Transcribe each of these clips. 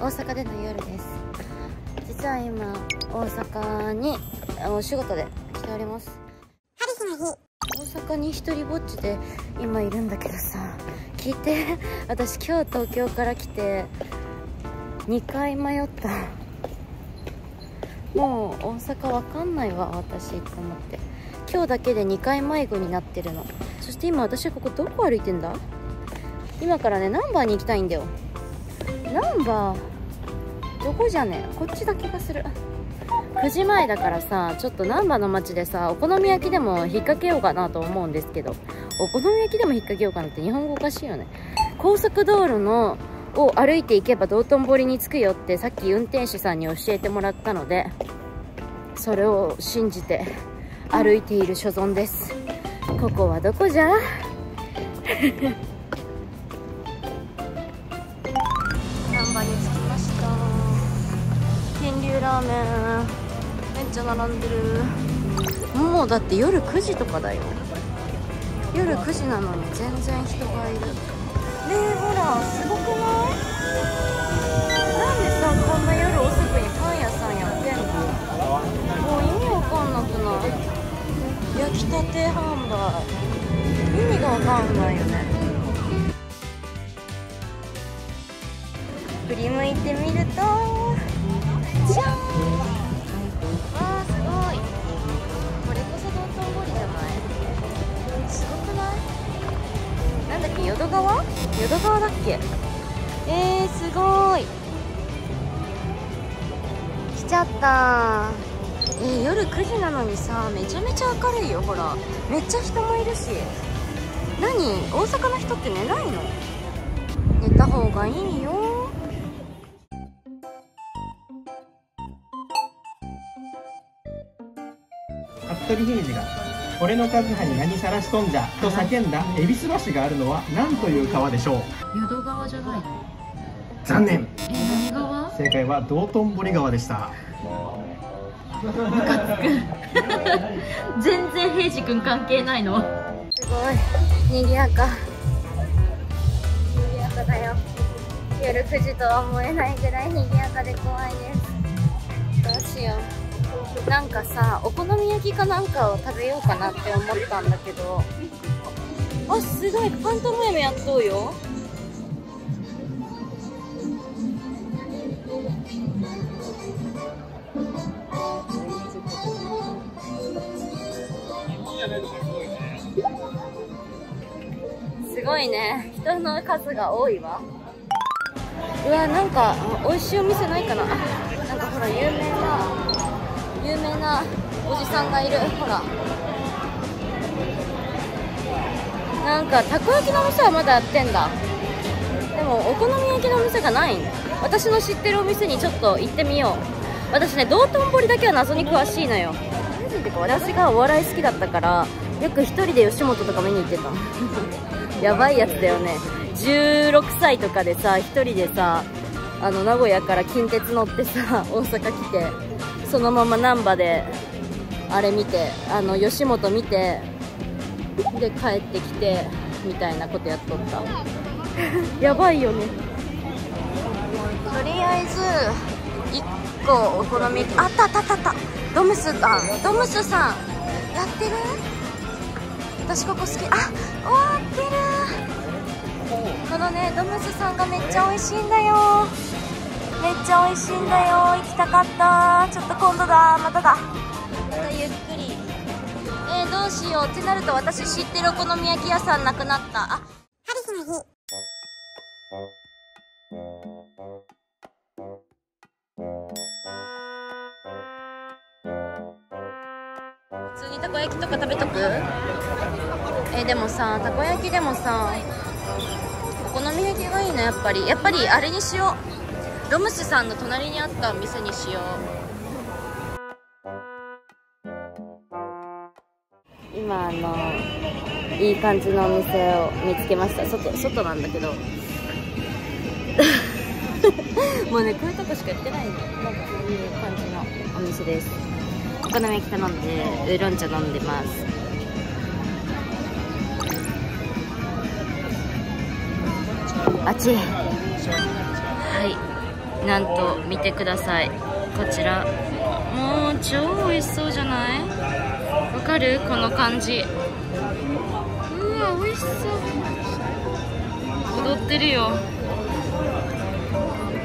大阪での夜です。実は今大阪にお仕事で来ております。大阪に一人ぼっちで今いるんだけどさ聞いて。私今日東京から来て2回迷った。もう大阪わかんないわ私と思って。今日だけで2回迷子になってるの。そして今私はここどこ歩いてんだ？今からねナンバーに行きたいんだよナンバーどこじゃねこっちだ気がする。9時前だからさちょっと難波の街でさお好み焼きでも引っ掛けようかなと思うんですけどお好み焼きでも引っ掛けようかなって日本語おかしいよね。高速道路のを歩いていけば道頓堀に着くよってさっき運転手さんに教えてもらったのでそれを信じて歩いている所存です。ここはどこじゃ？ラーメンめっちゃ並んでる。もうだって夜9時とかだよ。夜9時なのに全然人がいる。ねえほらすごくない？なんでさこんな夜遅くにパン屋さんやってんの？もう意味わかんなくない？焼きたて販売意味がわかんないよ。淀川？淀川だっけ？えー、すごい。来ちゃった。えー、夜9時なのにさめちゃめちゃ明るいよほら。めっちゃ人もいるし。何？大阪の人って寝ないの？寝た方がいいよ。服部姫路が「俺の和葉に何さらしとんじゃ」と叫んだ恵比寿橋があるのは何という川でしょう？淀川じゃないの？残念。え何川？正解は道頓堀川でした。全然平次君関係ないの？すごい。賑やか。賑やかだよ。夜9時とは思えないぐらい賑やかで怖いです。どうしようなんかさお好み焼きかなんかを食べようかなって思ったんだけど。あすごいパントマイムやっとうよ。すごいね。人の数が多いわ。うわなんか美味しいお店ないかな。なんかほら有名な有名なおじさんがいる。ほら。なんかたこ焼きの店はまだやってんだ。でもお好み焼きのお店がない。私の知ってるお店にちょっと行ってみよう。私ね道頓堀だけは謎に詳しいのよ。てか私がお笑い好きだったからよく一人で吉本とか見に行ってた。やばいやつだよね。16歳とかでさ一人でさあの名古屋から近鉄乗ってさ大阪来てそのまま難波であれ見てあの吉本見てで帰ってきてみたいなことやっとった。やばいよね。とりあえず1個お好みあったあったあったドムスあドムスさんやってる？私ここ好き。あ終わってる。このねドムスさんがめっちゃ美味しいんだよめっちゃ美味しいんだよ。行きたかった。ちょっと今度だ。まただ。またゆっくり。えー、どうしよう。ってなると私知ってるお好み焼き屋さんなくなった。あハリスの日。普通にたこ焼きとか食べとく？えでもさたこ焼きでもさお好み焼きがいいなやっぱり。やっぱりあれにしよう。ロムスさんの隣にあったお店にしよう。今あのいい感じのお店を見つけました。外外なんだけど。もうねこういうとこしか行ってないの。なんかこういう感じのお店です。お好み焼き頼んでウーロン茶飲んでます。あっちはい。なんと見てください。こちら。もう超美味しそうじゃない？わかる？この感じ。うわ美味しそう。踊ってるよ。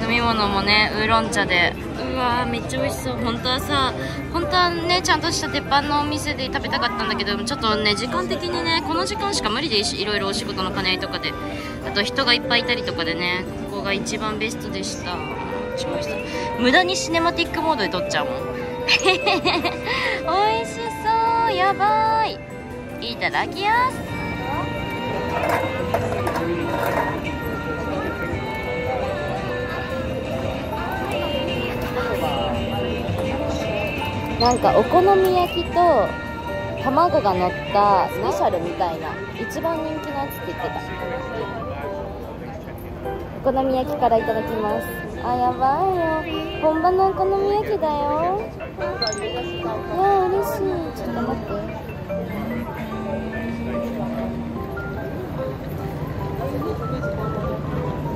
飲み物もねウーロン茶で。うわめっちゃ美味しそう。本当はさ本当はねちゃんとした鉄板のお店で食べたかったんだけどちょっとね時間的にねこの時間しか無理でいしいろいろお仕事の兼ね合いとかで。あと人がいっぱいいたりとかでねここが一番ベストでした。超美味しそう無駄にシネマティックモードで撮っちゃうもん。美味しそう。やばい。いただきます。なんかお好み焼きと卵が乗ったスペシャルみたいな一番人気のやつって言ってた。好み焼きからいただきます。あやばいよ。本場のお好み焼きだよ。いや嬉しい。ちょっと待って。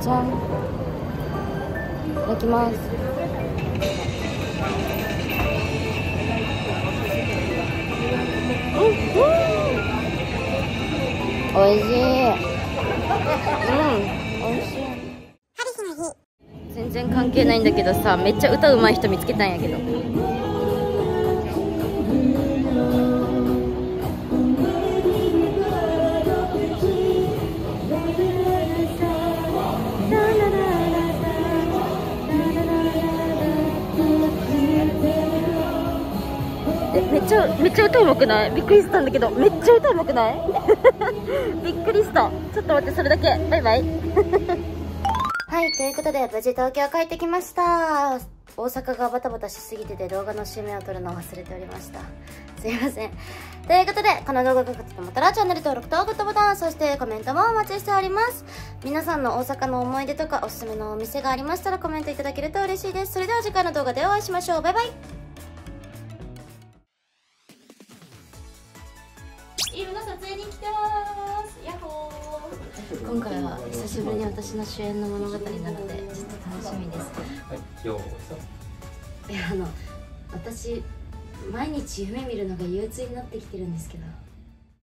じゃん。いただきます。うん、うん、おいしいうんおい。全然関係ないんだけどさめっちゃ歌うまい人見つけたんやけど。えめっちゃめっちゃ歌うまくない？びっくりしたんだけどめっちゃ歌うまくない？びっくりした。ちょっと待ってそれだけ。バイバイ。はいということで無事東京帰ってきました。大阪がバタバタしすぎてて動画の締めを撮るのを忘れておりました。すいません。ということでこの動画が良かったと思ったらチャンネル登録とグッドボタンそしてコメントもお待ちしております。皆さんの大阪の思い出とかおすすめのお店がありましたらコメントいただけると嬉しいです。それでは次回の動画でお会いしましょう。バイバイイ。今回は久しぶりに私の主演の物語なのでちょっと楽しみですはい。いやあの私毎日夢見るのが憂鬱になってきてるんですけど